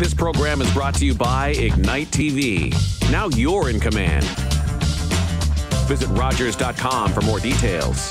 This program is brought to you by Ignite TV. Now you're in command. Visit Rogers.com for more details.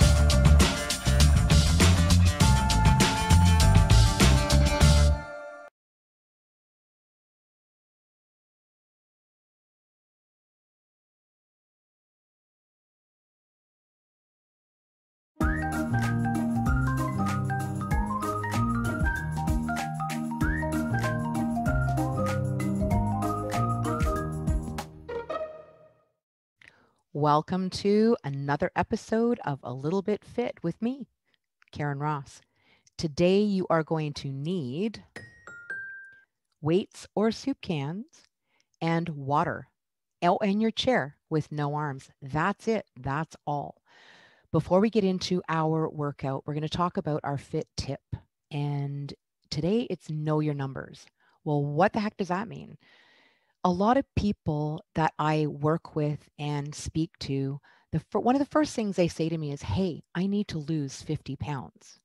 Welcome to another episode of A Little Bit Fit with me, Karen Ross. Today you are going to need weights or soup cans and water. Oh, and your chair with no arms. That's it. That's all. Before we get into our workout, we're going to talk about our fit tip. And today it's know your numbers. Well, what the heck does that mean? A lot of people that I work with and speak to, the one of the first things they say to me is, "Hey, I need to lose 50 pounds,"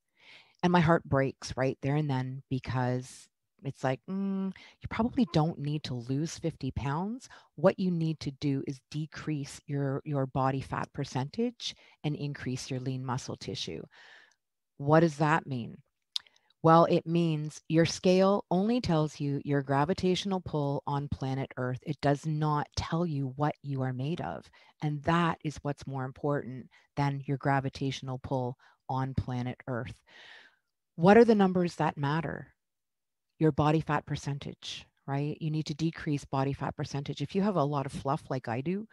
and my heart breaks right there and then because it's like mm, you probably don't need to lose 50 pounds. What you need to do is decrease your your body fat percentage and increase your lean muscle tissue. What does that mean? Well, it means your scale only tells you your gravitational pull on planet Earth. It does not tell you what you are made of. And that is what's more important than your gravitational pull on planet Earth. What are the numbers that matter? Your body fat percentage, right? You need to decrease body fat percentage. If you have a lot of fluff like I do,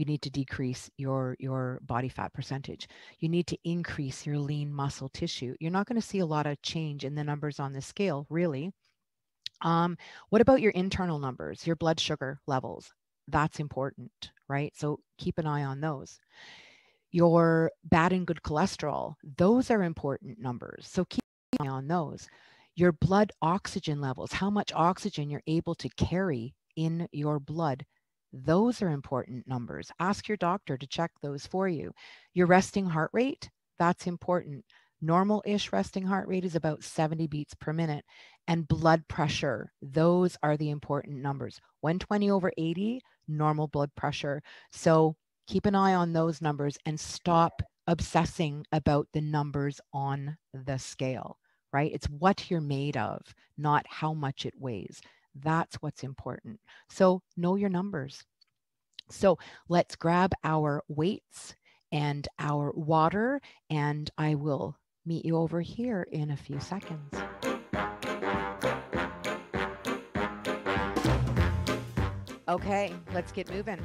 you need to decrease your your body fat percentage. You need to increase your lean muscle tissue. You're not going to see a lot of change in the numbers on the scale really. Um, what about your internal numbers your blood sugar levels? That's important right? So keep an eye on those. Your bad and good cholesterol those are important numbers. So keep an eye on those. Your blood oxygen levels how much oxygen you're able to carry in your blood those are important numbers. Ask your doctor to check those for you. Your resting heart rate, that's important. Normal ish resting heart rate is about 70 beats per minute. And blood pressure, those are the important numbers. 120 over 80, normal blood pressure. So keep an eye on those numbers and stop obsessing about the numbers on the scale, right? It's what you're made of, not how much it weighs. That's what's important. So know your numbers. So let's grab our weights and our water, and I will meet you over here in a few seconds. Okay, let's get moving.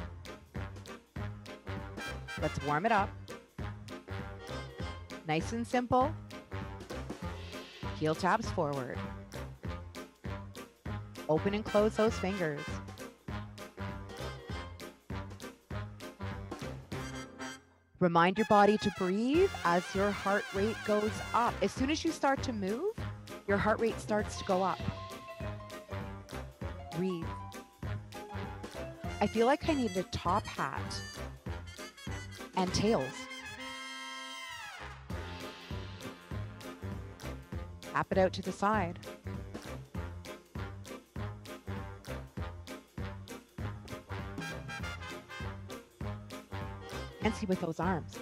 Let's warm it up. Nice and simple. Heel taps forward. Open and close those fingers. Remind your body to breathe as your heart rate goes up. As soon as you start to move, your heart rate starts to go up. Breathe. I feel like I need a top hat and tails. Tap it out to the side. With those arms.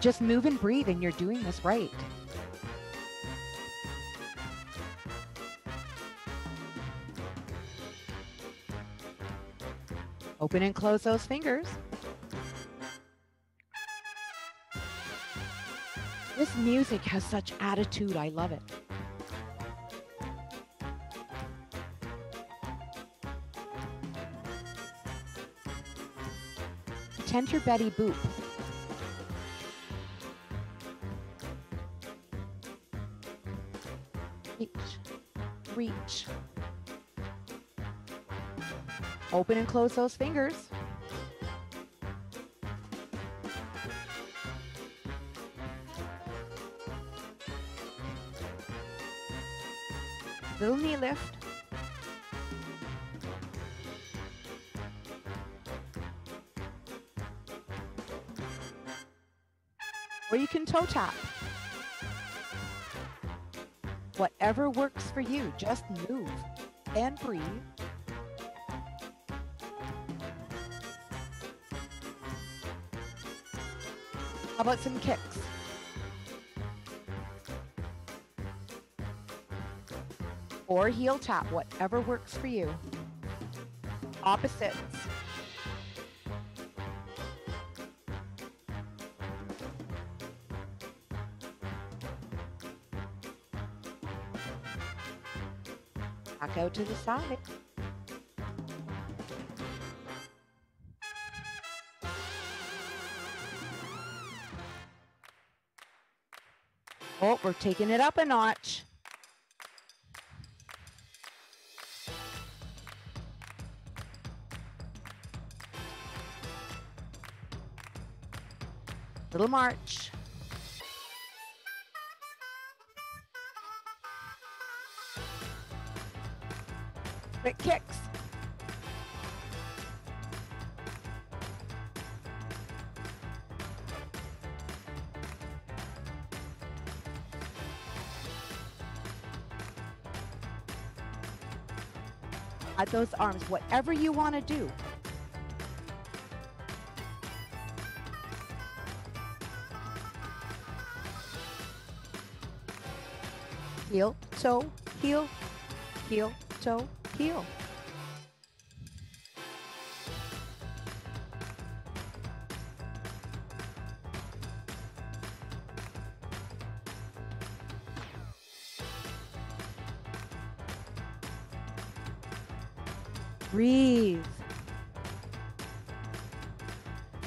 Just move and breathe, and you're doing this right. Open and close those fingers. This music has such attitude. I love it. You're Betty Boop. Reach, reach. Open and close those fingers. Little knee lift. Can toe tap. Whatever works for you, just move and breathe. How about some kicks? Or heel tap, whatever works for you. Opposites. Back out to the side. Oh, we're taking it up a notch. Little march. Kicks. At those arms, whatever you want to do. Heel, toe, heel, heel, toe, heel. Breathe.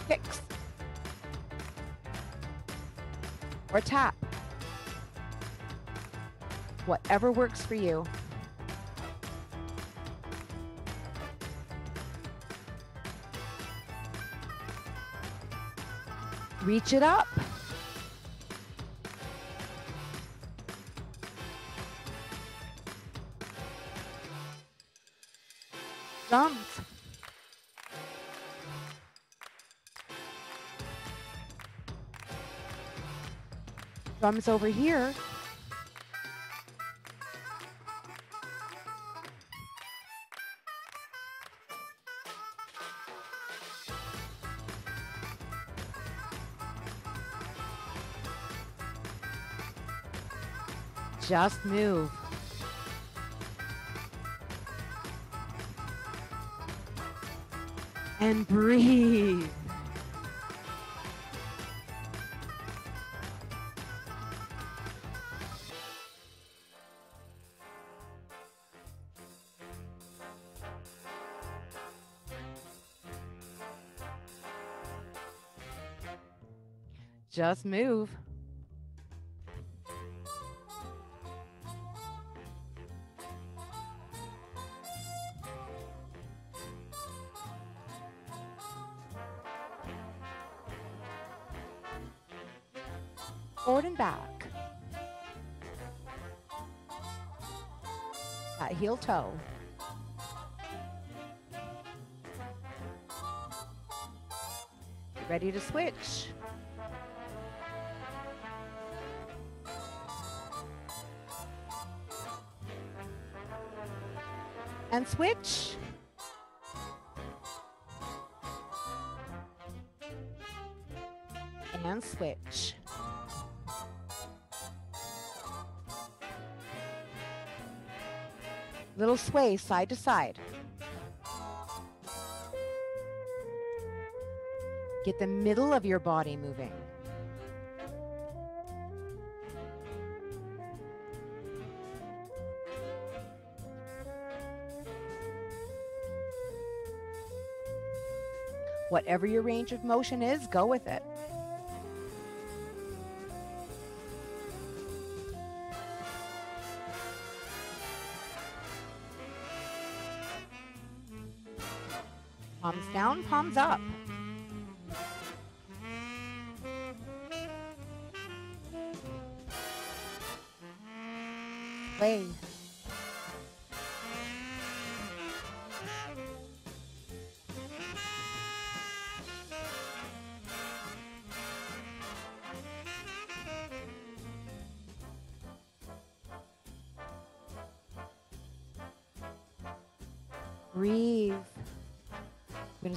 Kicks. Or tap. Whatever works for you. Reach it up. Drums. Drums over here. Just move. And breathe. Just move. Forward and back. That heel toe. Get ready to switch. And switch. And switch. Little sway side to side. Get the middle of your body moving. Whatever your range of motion is, go with it. Palms up.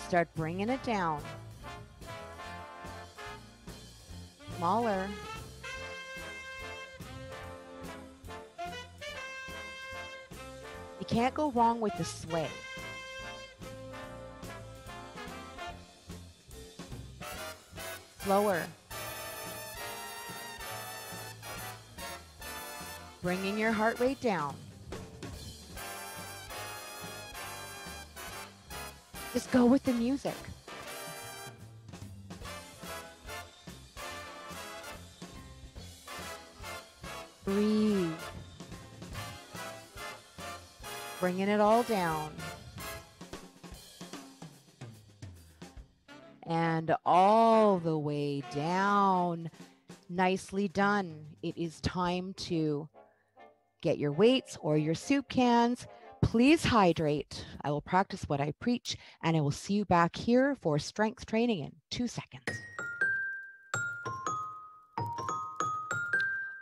Start bringing it down. Smaller. You can't go wrong with the sway. Slower. Bringing your heart rate down. Just go with the music. Breathe. Bringing it all down. And all the way down. Nicely done. It is time to get your weights or your soup cans. Please hydrate. I will practice what I preach, and I will see you back here for strength training in two seconds.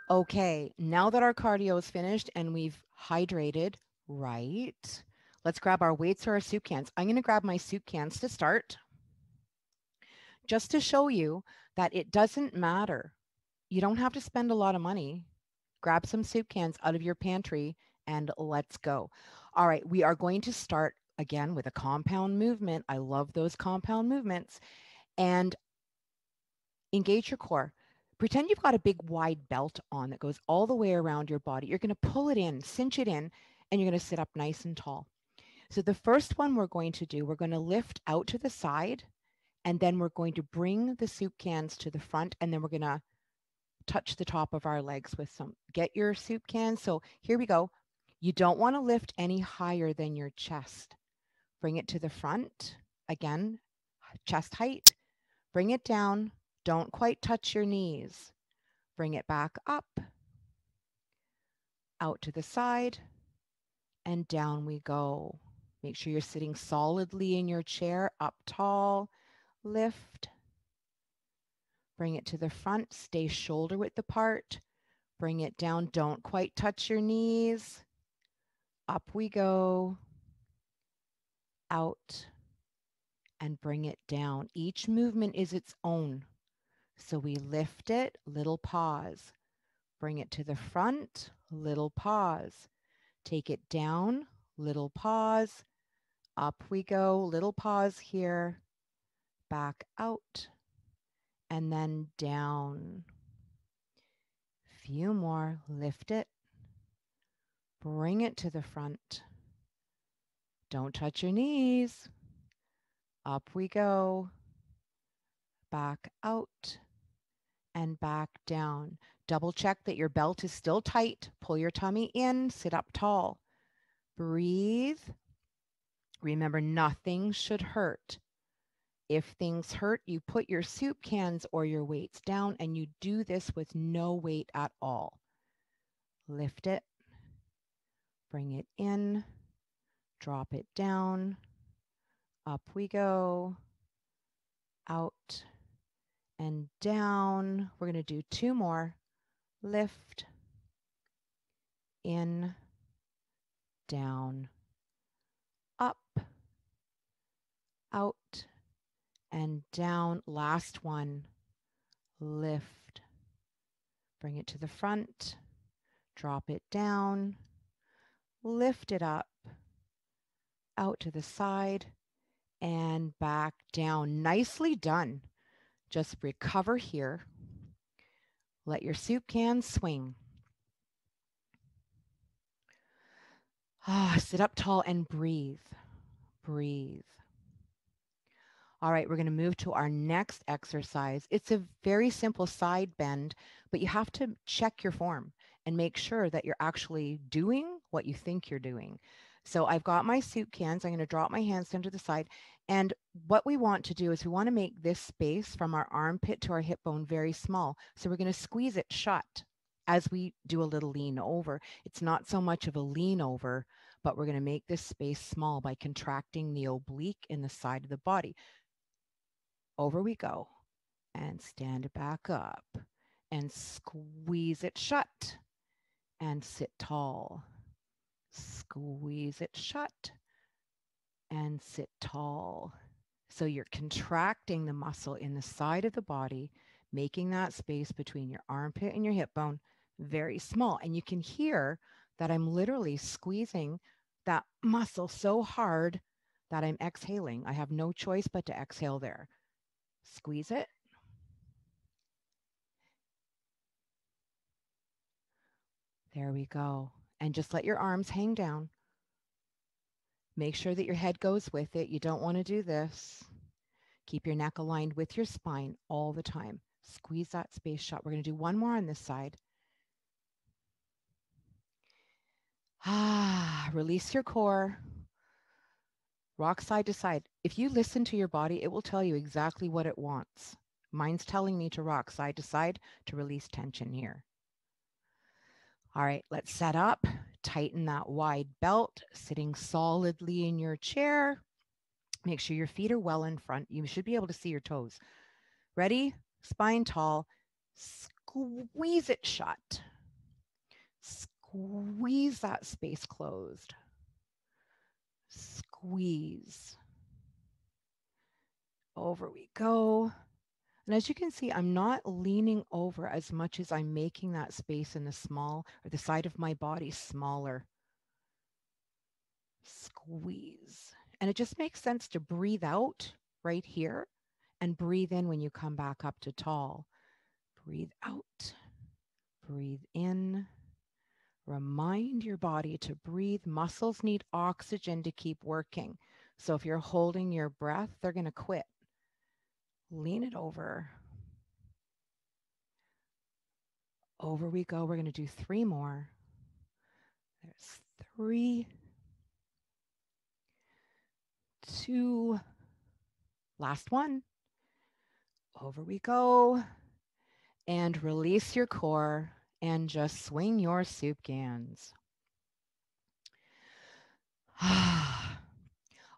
Okay, now that our cardio is finished and we've hydrated, right, let's grab our weights or our soup cans. I'm going to grab my soup cans to start, just to show you that it doesn't matter. You don't have to spend a lot of money. Grab some soup cans out of your pantry and let's go. All right, we are going to start again with a compound movement. I love those compound movements. And engage your core. Pretend you've got a big wide belt on that goes all the way around your body. You're going to pull it in, cinch it in, and you're going to sit up nice and tall. So the first one we're going to do, we're going to lift out to the side, and then we're going to bring the soup cans to the front, and then we're going to touch the top of our legs with some, get your soup cans. So here we go. You don't want to lift any higher than your chest. Bring it to the front. Again, chest height. Bring it down, don't quite touch your knees. Bring it back up, out to the side, and down we go. Make sure you're sitting solidly in your chair, up tall, lift. Bring it to the front, stay shoulder width apart. Bring it down, don't quite touch your knees. Up we go, out, and bring it down. Each movement is its own. So we lift it, little pause. Bring it to the front, little pause. Take it down, little pause. Up we go, little pause here. Back out and then down. Few more, lift it. Bring it to the front. Don't touch your knees. Up we go. Back out and back down. Double check that your belt is still tight. Pull your tummy in, sit up tall. Breathe. Remember, nothing should hurt. If things hurt, you put your soup cans or your weights down and you do this with no weight at all. Lift it, bring it in, drop it down, up we go, out, and down. We're going to do two more. Lift, in, down, up, out, and down. Last one. Lift. Bring it to the front. Drop it down. Lift it up. Out to the side and back down. Nicely done. Just recover here. Let your soup can swing. Ah, sit up tall and breathe. Breathe. All right, we're going to move to our next exercise. It's a very simple side bend, but you have to check your form and make sure that you're actually doing what you think you're doing. So I've got my soup cans. I'm going to drop my hands down to the side and what we want to do is we want to make this space from our armpit to our hip bone very small. So we're going to squeeze it shut as we do a little lean over. It's not so much of a lean over, but we're going to make this space small by contracting the oblique in the side of the body. Over we go and stand back up and squeeze it shut and sit tall. Squeeze it shut and sit tall. So you're contracting the muscle in the side of the body, making that space between your armpit and your hip bone very small. And you can hear that I'm literally squeezing that muscle so hard that I'm exhaling. I have no choice but to exhale there. Squeeze it. There we go. And just let your arms hang down. Make sure that your head goes with it. You don't want to do this. Keep your neck aligned with your spine all the time. Squeeze that space shut. We're going to do one more on this side. Ah, release your core. Rock side to side. If you listen to your body, it will tell you exactly what it wants. Mine's telling me to rock side to side to release tension here. All right, let's set up. Tighten that wide belt, sitting solidly in your chair. Make sure your feet are well in front. You should be able to see your toes. Ready? Spine tall. Squeeze it shut. Squeeze that space closed. Squeeze. Over we go. And as you can see, I'm not leaning over as much as I'm making that space in the small or the side of my body smaller. Squeeze. And it just makes sense to breathe out right here and breathe in when you come back up to tall. Breathe out, breathe in. Remind your body to breathe. Muscles need oxygen to keep working. So if you're holding your breath, they're going to quit. Lean it over. Over we go. We're going to do three more. There's three, two, last one. Over we go. And release your core and just swing your Supghans. Ah.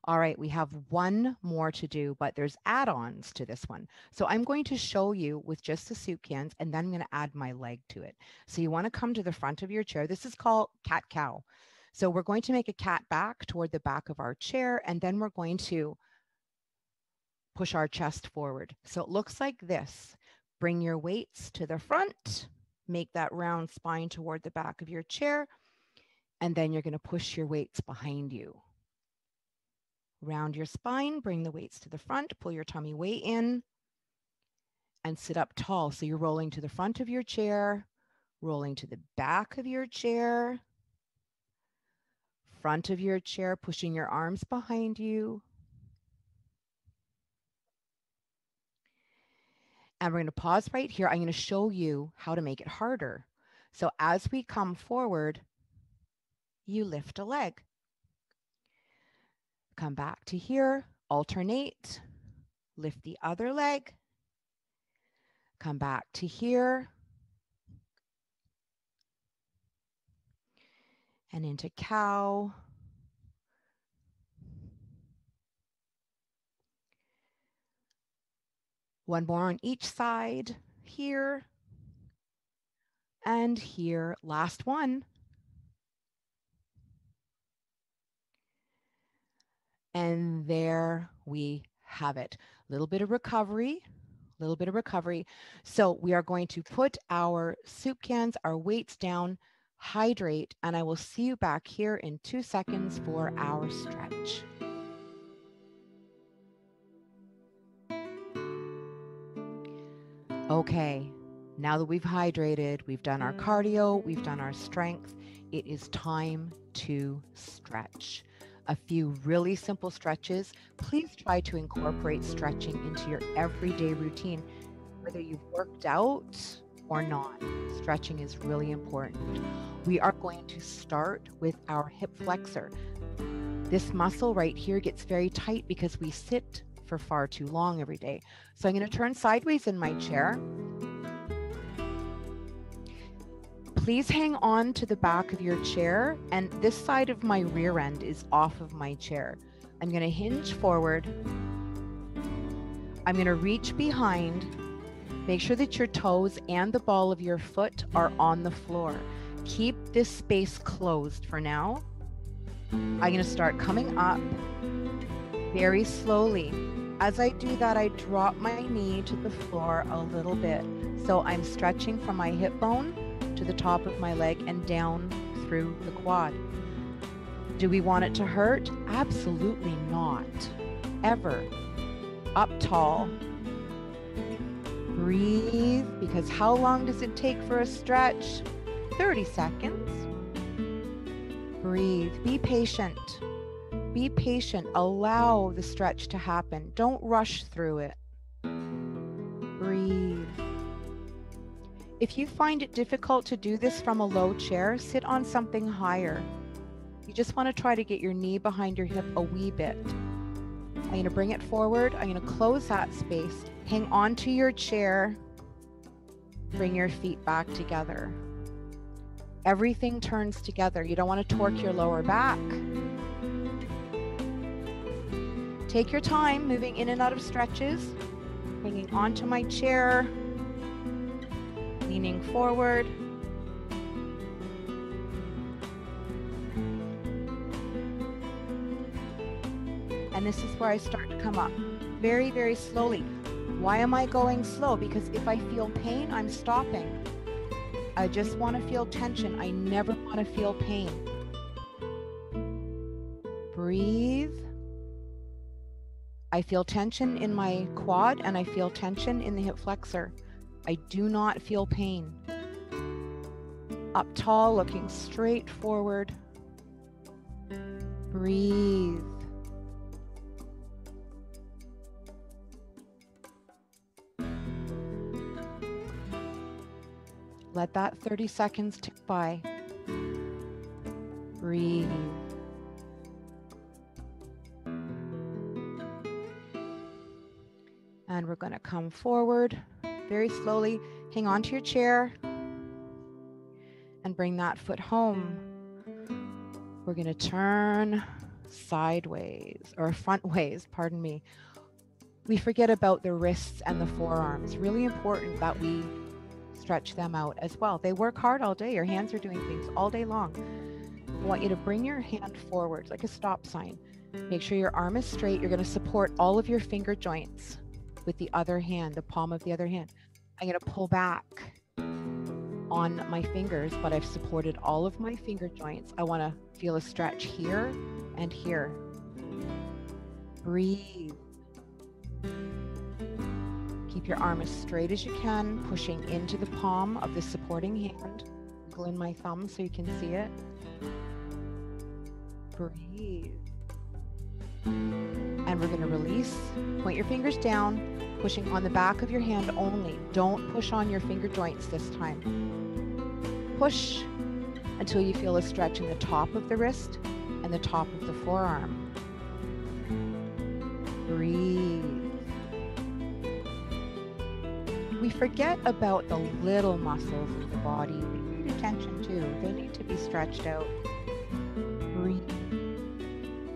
All right, we have one more to do, but there's add-ons to this one. So I'm going to show you with just the soup cans, and then I'm going to add my leg to it. So you want to come to the front of your chair. This is called cat-cow. So we're going to make a cat back toward the back of our chair, and then we're going to push our chest forward. So it looks like this. Bring your weights to the front, make that round spine toward the back of your chair, and then you're going to push your weights behind you. Round your spine, bring the weights to the front, pull your tummy way in, and sit up tall. So you're rolling to the front of your chair, rolling to the back of your chair, front of your chair, pushing your arms behind you. And we're going to pause right here. I'm going to show you how to make it harder. So as we come forward, you lift a leg. Come back to here, alternate, lift the other leg, come back to here, and into cow. One more on each side, here and here. Last one. And there we have it. A little bit of recovery, a little bit of recovery. So we are going to put our soup cans, our weights down, hydrate, and I will see you back here in two seconds for our stretch. Okay, now that we've hydrated, we've done our cardio, we've done our strength, it is time to stretch a few really simple stretches. Please try to incorporate stretching into your everyday routine, whether you've worked out or not. Stretching is really important. We are going to start with our hip flexor. This muscle right here gets very tight because we sit for far too long every day. So I'm going to turn sideways in my chair please hang on to the back of your chair and this side of my rear end is off of my chair. I'm going to hinge forward. I'm going to reach behind. Make sure that your toes and the ball of your foot are on the floor. Keep this space closed for now. I'm going to start coming up Very slowly. As I do that, I drop my knee to the floor a little bit. So I'm stretching from my hip bone to the top of my leg and down through the quad. Do we want it to hurt? Absolutely not. Ever. Up tall. Breathe, because how long does it take for a stretch? 30 seconds. Breathe. Be patient. Be patient. Allow the stretch to happen. Don't rush through it. Breathe. If you find it difficult to do this from a low chair, sit on something higher. You just want to try to get your knee behind your hip a wee bit. I'm going to bring it forward. I'm going to close that space. Hang on to your chair. Bring your feet back together. Everything turns together. You don't want to torque your lower back. Take your time moving in and out of stretches, hanging onto my chair, leaning forward. And this is where I start to come up very, very slowly. Why am I going slow? Because if I feel pain, I'm stopping. I just want to feel tension. I never want to feel pain. Breathe. I feel tension in my quad and I feel tension in the hip flexor. I do not feel pain. Up tall, looking straight forward. Breathe. Let that 30 seconds tick by. Breathe. And we're going to come forward very slowly. Hang on to your chair and bring that foot home. We're going to turn sideways or front ways, pardon me. We forget about the wrists and the forearms. Really important that we stretch them out as well. They work hard all day. Your hands are doing things all day long. I want you to bring your hand forward like a stop sign. Make sure your arm is straight. You're going to support all of your finger joints with the other hand, the palm of the other hand. I'm going to pull back on my fingers, but I've supported all of my finger joints. I want to feel a stretch here and here. Breathe. Keep your arm as straight as you can, pushing into the palm of the supporting hand. Wiggle in my thumb so you can see it. Breathe. And we're going to release. Point your fingers down, pushing on the back of your hand only. Don't push on your finger joints this time. Push until you feel a stretch in the top of the wrist and the top of the forearm. Breathe. we forget about the little muscles of the body. We need attention too. They need to be stretched out.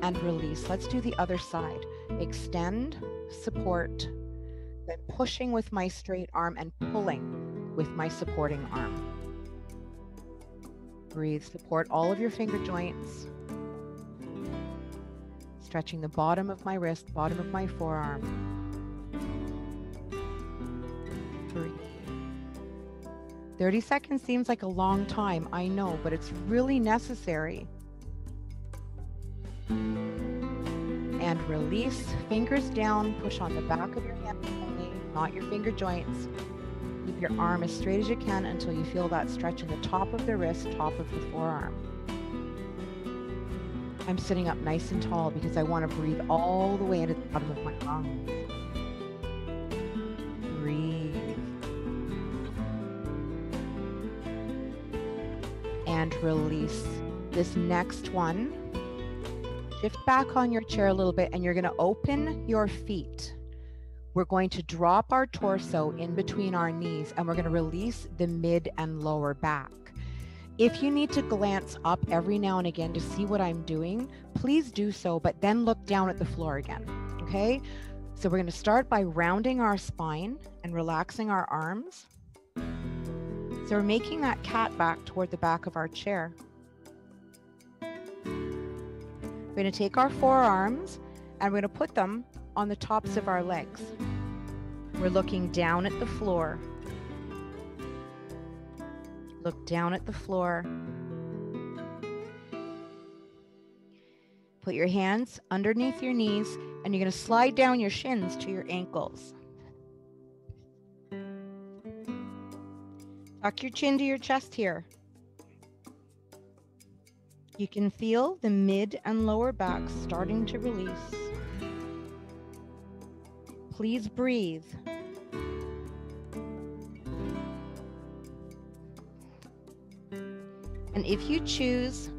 Breathe and release. Let's do the other side. Extend, support, then pushing with my straight arm and pulling with my supporting arm. Breathe, support all of your finger joints. Stretching the bottom of my wrist, bottom of my forearm. 30 seconds seems like a long time, I know, but it's really necessary. And release, fingers down, push on the back of your hand not your finger joints. Keep your arm as straight as you can until you feel that stretch in the top of the wrist, top of the forearm. I'm sitting up nice and tall because I want to breathe all the way into the bottom of my lungs. Breathe. And release. This next one, shift back on your chair a little bit and you're going to open your feet. We're going to drop our torso in between our knees and we're going to release the mid and lower back. If you need to glance up every now and again to see what I'm doing, please do so, but then look down at the floor again. Okay? So we're going to start by rounding our spine and relaxing our arms. So we're making that cat back toward the back of our chair. We're going to take our forearms And we're going to put them on the tops of our legs. We're looking down at the floor. Look down at the floor. Put your hands underneath your knees and you're going to slide down your shins to your ankles. Tuck your chin to your chest here. You can feel the mid and lower back starting to release. Please breathe. And if you choose,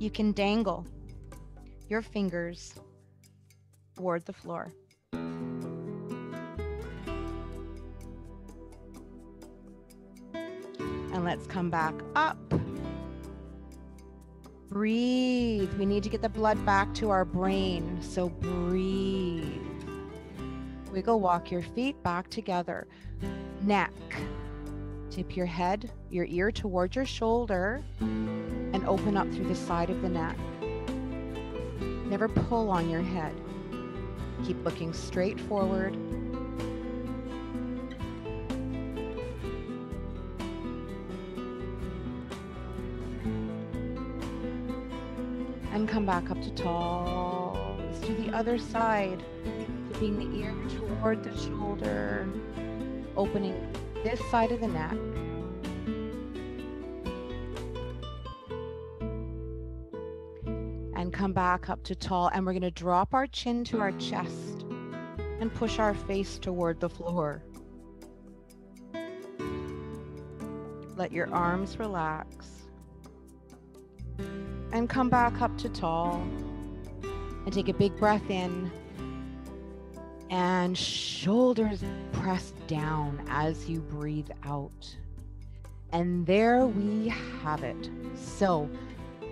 you can dangle your fingers toward the floor. And let's come back up. Breathe. We need to get the blood back to our brain. So breathe. Wiggle walk your feet back together. Neck. Tip your head, your ear towards your shoulder, and open up through the side of the neck. Never pull on your head. Keep looking straight forward. Back up to tall. Let's do the other side. Keeping the ear toward the shoulder. Opening this side of the neck. And come back up to tall. And we're going to drop our chin to our chest and push our face toward the floor. Let your arms relax. And come back up to tall. And take a big breath in and shoulders pressed down as you breathe out. And there we have it. So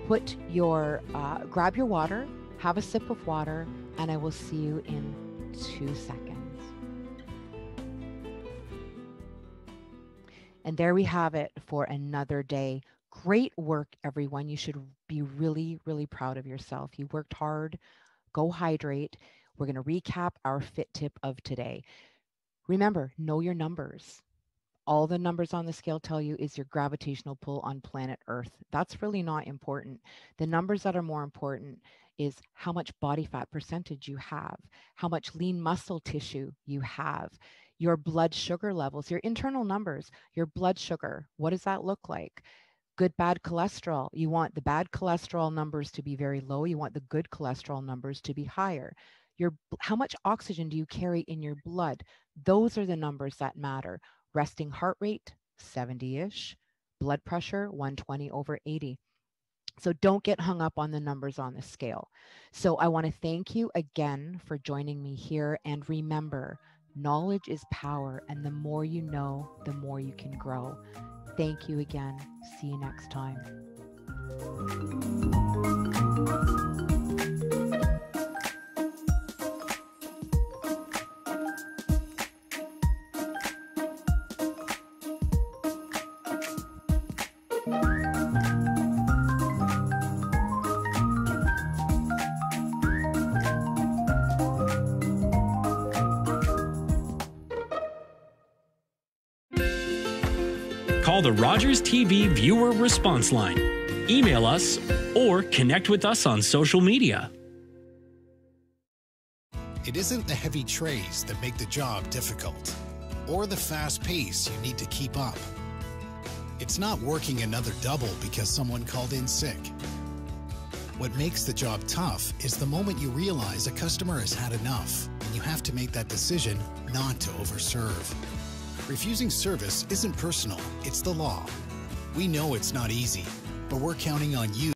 put your, uh, grab your water, have a sip of water, and I will see you in two seconds. And there we have it for another day. Great work, everyone. You should be really, really proud of yourself. You worked hard. Go hydrate. We're going to recap our fit tip of today. Remember, know your numbers. All the numbers on the scale tell you is your gravitational pull on planet Earth. That's really not important. The numbers that are more important is how much body fat percentage you have, how much lean muscle tissue you have, your blood sugar levels, your internal numbers, your blood sugar. What does that look like? Good bad cholesterol. You want the bad cholesterol numbers to be very low. You want the good cholesterol numbers to be higher. Your how much oxygen do you carry in your blood? Those are the numbers that matter. Resting heart rate 70ish blood pressure 120 over 80 so don't get hung up on the numbers on the scale. So i want to thank you again for joining me here. And remember knowledge is power and the more you know the more you can grow Thank you again. See you next time. Call the Rogers TV viewer response line, email us, or connect with us on social media. It isn't the heavy trays that make the job difficult, or the fast pace you need to keep up. It's not working another double because someone called in sick. What makes the job tough is the moment you realize a customer has had enough and you have to make that decision not to overserve. Refusing service isn't personal, it's the law. We know it's not easy, but we're counting on you